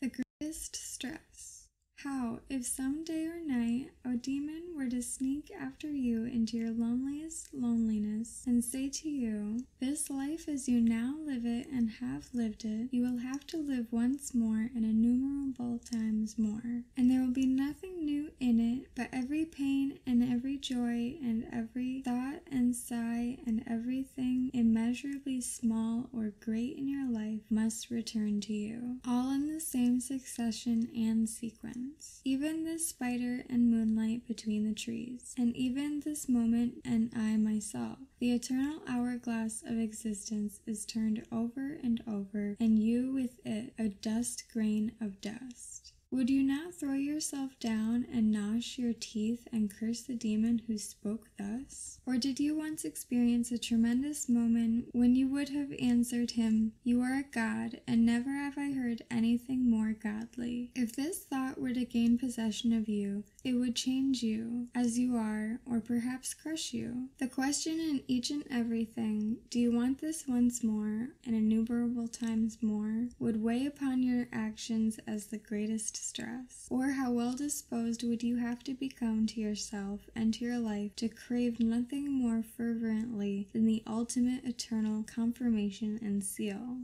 The greatest stress. How, if some day or night a demon were to sneak after you into your loneliest loneliness and say to you, This life as you now live it and have lived it, you will have to live once more and innumerable times more, and there will be nothing new in it, but every pain and every joy and every thought and sigh and everything immeasurably small or great in your life must return to you, all in the same succession and sequence even this spider and moonlight between the trees, and even this moment and I myself. The eternal hourglass of existence is turned over and over, and you with it a dust grain of dust. Would you not throw yourself down and gnash your teeth and curse the demon who spoke thus? Or did you once experience a tremendous moment when you would have answered him, You are a god, and never have I heard anything more godly? If this thought were to gain possession of you, it would change you as you are, or perhaps crush you. The question in each and everything, do you want this once more, and innumerable times more, would weigh upon your actions as the greatest stress. Or how well disposed would you have to become to yourself and to your life to crave nothing more fervently than the ultimate eternal confirmation and seal?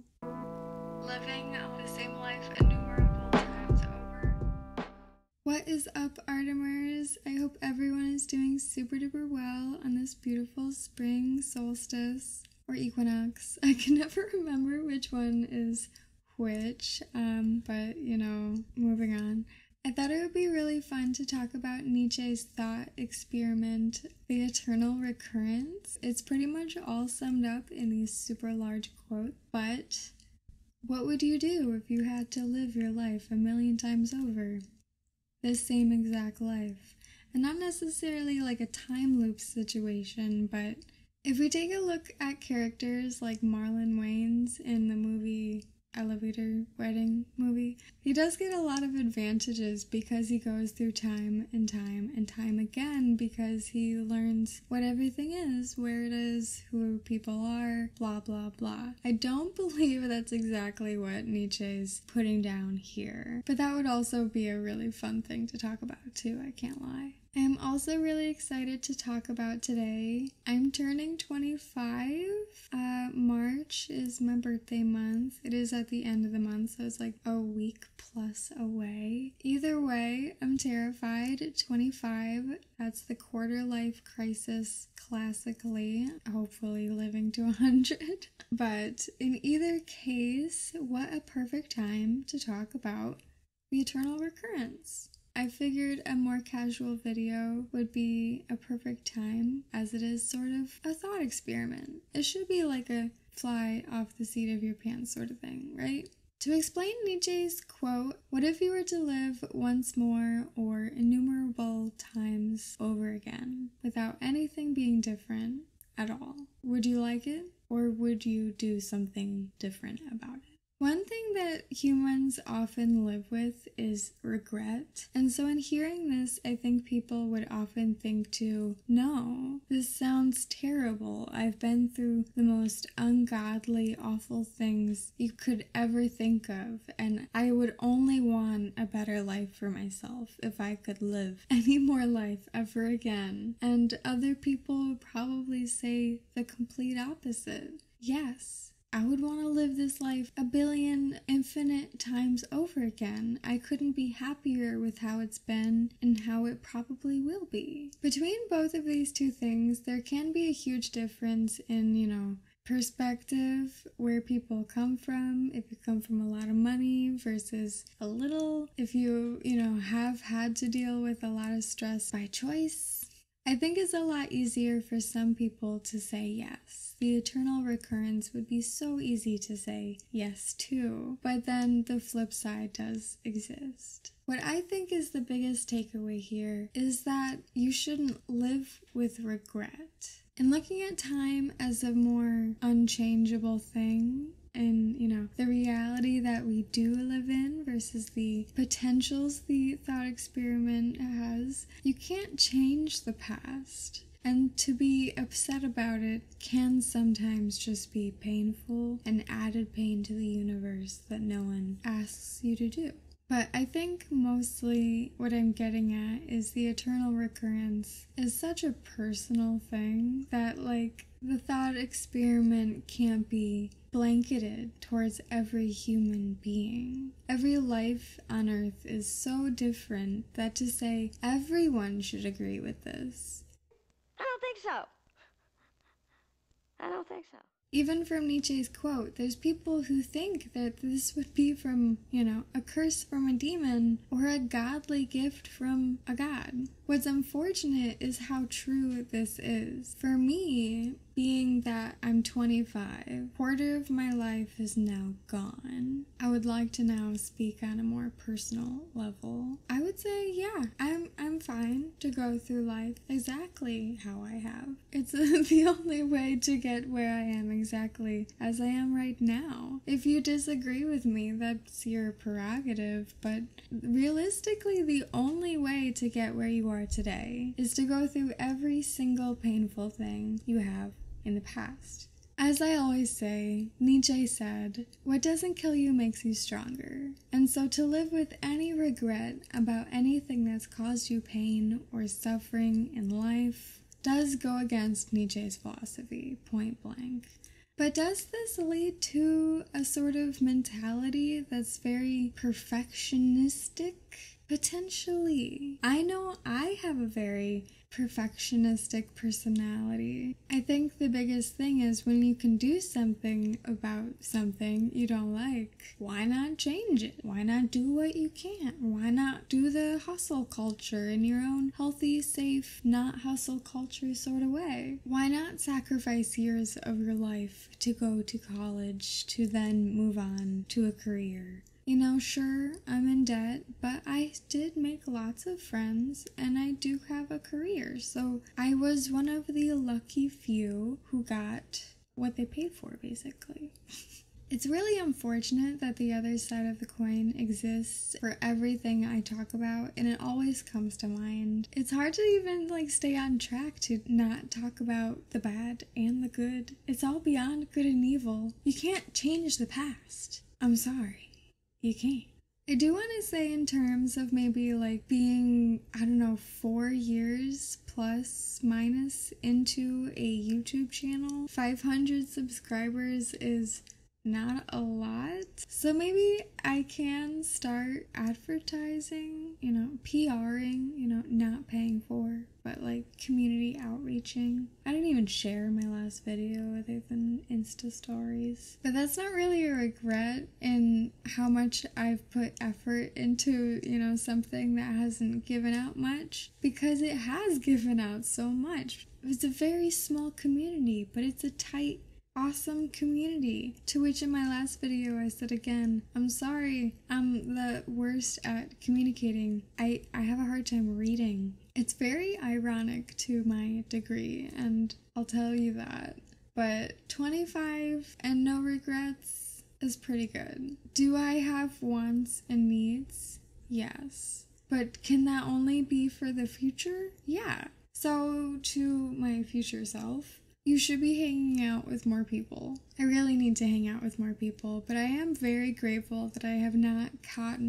Living the same life innumerable times over. What is up, Artemers? I hope everyone is doing super duper well on this beautiful spring solstice or equinox. I can never remember which one is which, um, but you know, moving on. I thought it would be really fun to talk about Nietzsche's thought experiment, the eternal recurrence. It's pretty much all summed up in these super large quotes, but what would you do if you had to live your life a million times over? The same exact life. And not necessarily like a time loop situation, but if we take a look at characters like Marlon Wayans in the movie elevator wedding movie, he does get a lot of advantages because he goes through time and time and time again because he learns what everything is, where it is, who people are, blah blah blah. I don't believe that's exactly what Nietzsche's putting down here, but that would also be a really fun thing to talk about too, I can't lie. I am also really excited to talk about today. I'm turning 25. March is my birthday month. It is at the end of the month, so it's like a week plus away. Either way, I'm terrified. 25, that's the quarter life crisis classically, hopefully living to 100. But in either case, what a perfect time to talk about the eternal recurrence. I figured a more casual video would be a perfect time as it is sort of a thought experiment. It should be like a fly off the seat of your pants sort of thing, right? To explain Nietzsche's quote, what if you were to live once more or innumerable times over again without anything being different at all? Would you like it or would you do something different about it? One thing that humans often live with is regret. And so, in hearing this, I think people would often think to, no, this sounds terrible. I've been through the most ungodly, awful things you could ever think of, and I would only want a better life for myself if I could live any more life ever again. And other people would probably say the complete opposite. Yes, I would want to live this life a billion infinite times over again. I couldn't be happier with how it's been and how it probably will be. Between both of these two things, there can be a huge difference in, you know, perspective, where people come from, if you come from a lot of money versus a little, if you, you know, have had to deal with a lot of stress by choice. I think it's a lot easier for some people to say yes the eternal recurrence would be so easy to say yes to, but then the flip side does exist. What I think is the biggest takeaway here is that you shouldn't live with regret. And looking at time as a more unchangeable thing, and you know the reality that we do live in versus the potentials the thought experiment has you can't change the past And to be upset about it can sometimes just be painful and added pain to the universe that no one asks you to do. But I think mostly what I'm getting at is the eternal recurrence is such a personal thing that, like, the thought experiment can't be blanketed towards every human being. Every life on earth is so different that to say everyone should agree with this. I don't think so. I don't think so. Even from Nietzsche's quote, there's people who think that this would be from, you know, a curse from a demon or a godly gift from a god. What's unfortunate is how true this is. For me, being that I'm 25, quarter of my life is now gone. I would like to now speak on a more personal level. I would say, yeah, I'm I'm fine to go through life exactly how I have. It's the only way to get where I am exactly as I am right now. If you disagree with me, that's your prerogative, but realistically the only way to get where you are today is to go through every single painful thing you have in the past. As I always say, Nietzsche said, What doesn't kill you makes you stronger. And so to live with any regret about anything that's caused you pain or suffering in life does go against Nietzsche's philosophy, point blank. But does this lead to a sort of mentality that's very perfectionistic? Potentially. I know I have a very perfectionistic personality. I think the biggest thing is when you can do something about something you don't like, why not change it? Why not do what you can? Why not do the hustle culture in your own healthy, safe, not hustle culture sort of way? Why not sacrifice years of your life to go to college to then move on to a career? You know, sure, I'm in debt, but I did make lots of friends and I do have a career. So I was one of the lucky few who got what they paid for, basically. It's really unfortunate that the other side of the coin exists for everything I talk about and it always comes to mind. It's hard to even like stay on track to not talk about the bad and the good. It's all beyond good and evil. You can't change the past. I'm sorry you can't. I do want to say, in terms of maybe like being, I don't know, four years plus minus into a YouTube channel, 500 subscribers is not a lot. So maybe I can start advertising, you know, PRing, you know, not paying for, but like community outreaching. I didn't even share my last video other than Insta stories. But that's not really a regret in how much I've put effort into, you know, something that hasn't given out much because it has given out so much. It's a very small community, but it's a tight awesome community. To which in my last video I said again, I'm sorry, I'm the worst at communicating. I, I have a hard time reading. It's very ironic to my degree, and I'll tell you that. But 25 and no regrets is pretty good. Do I have wants and needs? Yes. But can that only be for the future? Yeah. So, to my future self, you should be hanging out with more people. I really need to hang out with more people, but I am very grateful that I have not caught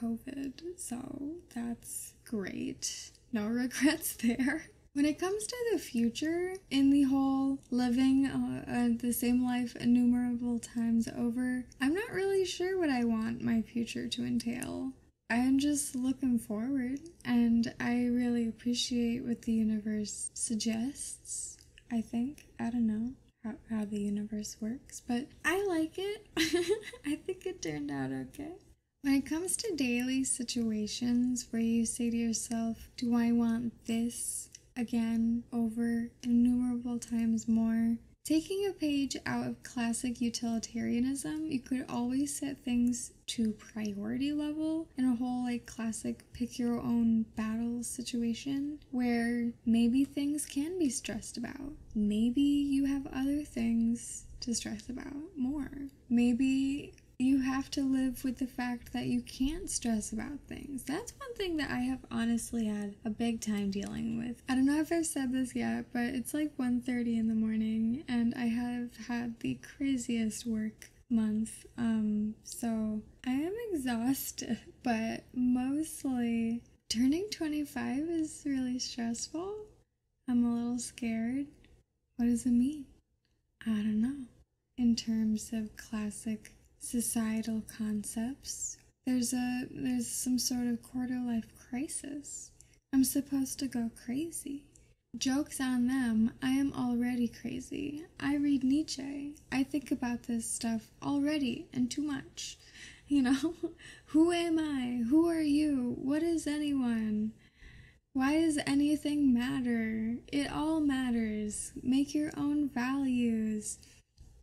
COVID, so that's great. No regrets there. When it comes to the future, in the whole living uh, uh, the same life innumerable times over, I'm not really sure what I want my future to entail. I'm just looking forward, and I really appreciate what the universe suggests I think. I don't know how, how the universe works, but I like it. I think it turned out okay. When it comes to daily situations where you say to yourself, Do I want this again over innumerable times more? Taking a page out of classic utilitarianism, you could always set things to priority level in a whole like classic pick your own battle situation where maybe things can be stressed about. Maybe you have other things to stress about more. Maybe you have to live with the fact that you can't stress about things. That's one thing that I have honestly had a big time dealing with. I don't know if I've said this yet, but it's like 1:30 in the morning and I have had the craziest work month. Um so I am exhausted, but mostly turning 25 is really stressful. I'm a little scared. What does it mean? I don't know. In terms of classic societal concepts, there's a there's some sort of quarter life crisis. I'm supposed to go crazy. Jokes on them, I am already crazy. I read Nietzsche. I think about this stuff already and too much. You know, who am I? Who are you? What is anyone? Why does anything matter? It all matters. Make your own values.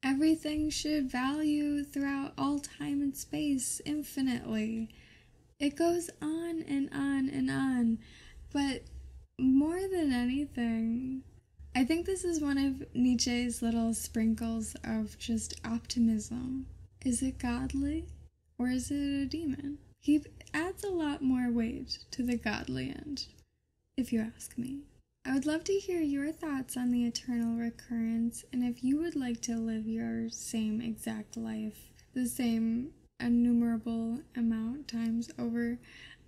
Everything should value throughout all time and space infinitely. It goes on and on and on. But more than anything, I think this is one of Nietzsche's little sprinkles of just optimism. Is it godly? Or is it a demon? He adds a lot more weight to the godly end, if you ask me. I would love to hear your thoughts on the eternal recurrence and if you would like to live your same exact life, the same innumerable amount times over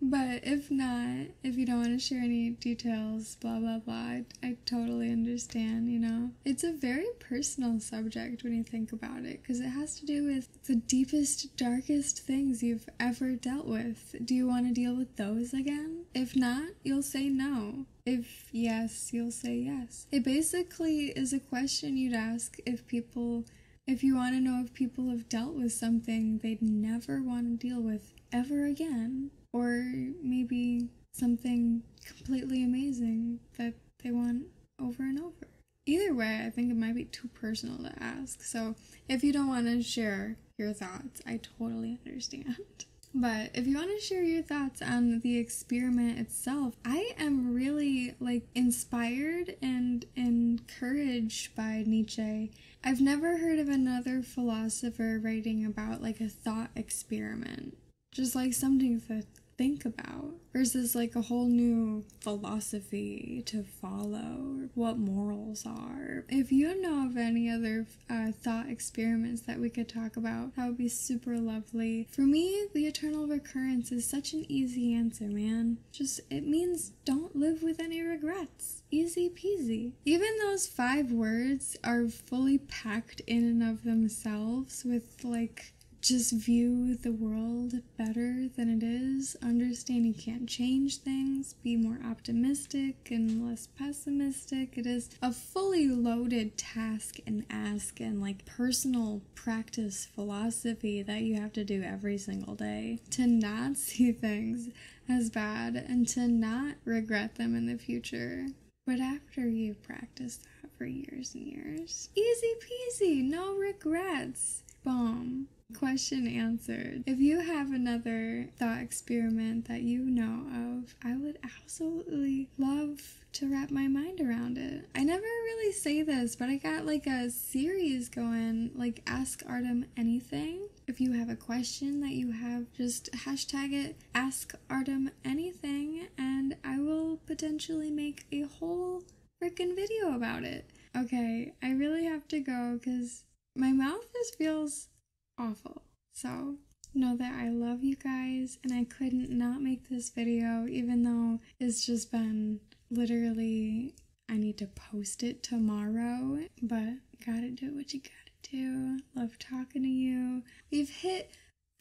but if not, if you don't want to share any details, blah blah blah, I, I totally understand, you know. It's a very personal subject when you think about it because it has to do with the deepest, darkest things you've ever dealt with. Do you want to deal with those again? If not, you'll say no. If yes, you'll say yes. It basically is a question you'd ask if people if you want to know if people have dealt with something they'd never want to deal with ever again or maybe something completely amazing that they want over and over. Either way, I think it might be too personal to ask. So, if you don't want to share your thoughts, I totally understand. But if you want to share your thoughts on the experiment itself, I am really like inspired and encouraged by Nietzsche. I've never heard of another philosopher writing about like a thought experiment. Just like something to think about versus like a whole new philosophy to follow what morals are. If you know of any other uh, thought experiments that we could talk about that would be super lovely. For me the eternal recurrence is such an easy answer man. Just it means don't live with any regrets. Easy peasy. Even those five words are fully packed in and of themselves with like just view the world better than it is, understand you can't change things, be more optimistic and less pessimistic. It is a fully loaded task and ask and like personal practice philosophy that you have to do every single day to not see things as bad and to not regret them in the future. But after you've practiced that for years and years, easy peasy, no regrets. Boom. Question answered. If you have another thought experiment that you know of, I would absolutely love to wrap my mind around it. I never really say this, but I got like a series going, like Ask Artem Anything. If you have a question that you have, just hashtag it Ask Artem Anything, and I will potentially make a whole freaking video about it. Okay, I really have to go because my mouth just feels awful. So know that I love you guys and I couldn't not make this video even though it's just been literally I need to post it tomorrow, but gotta do what you gotta do. Love talking to you. We've hit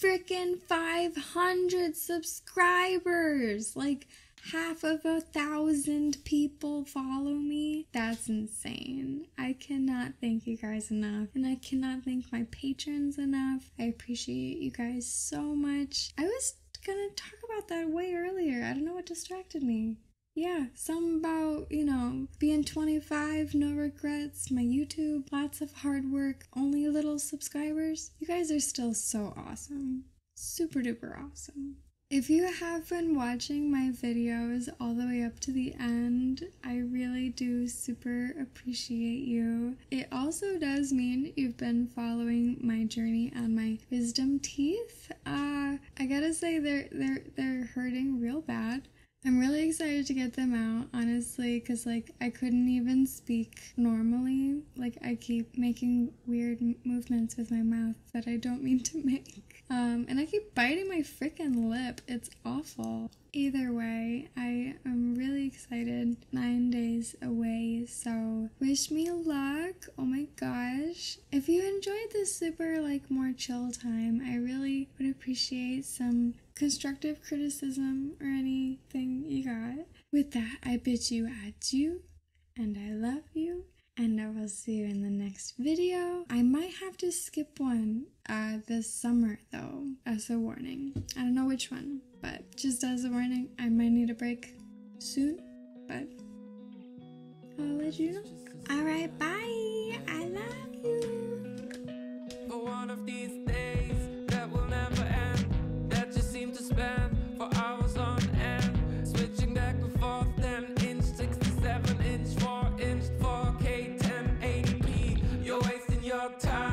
freaking 500 subscribers. Like half of a thousand people follow me. That's insane. I cannot thank you guys enough, and I cannot thank my patrons enough. I appreciate you guys so much. I was gonna talk about that way earlier. I don't know what distracted me. Yeah, some about, you know, being 25, no regrets, my YouTube, lots of hard work, only little subscribers. You guys are still so awesome. Super duper awesome. If you have been watching my videos all the way up to the end, I really do super appreciate you. It also does mean you've been following my journey on my wisdom teeth. Uh, I gotta say they're they're they're hurting real bad. I'm really excited to get them out, honestly, because like I couldn't even speak normally. Like I keep making weird movements with my mouth that I don't mean to make. Um, and I keep biting my freaking lip. It's awful. Either way, I am really excited. Nine days away, so wish me luck. Oh my gosh. If you enjoyed this super, like, more chill time, I really would appreciate some constructive criticism or anything you got. With that, I bid you adieu, and I love you, and I will see you in the next video. Have to skip one uh, this summer though, as a warning. I don't know which one, but just as a warning, I might need a break soon, but I'll let you know. Alright, bye! I love you! For one of these days that will never end, that just seem to spend for hours on end, switching back and forth, 10 inch, 67 inch, 4 inch, 4K, 1080p. You're wasting your time,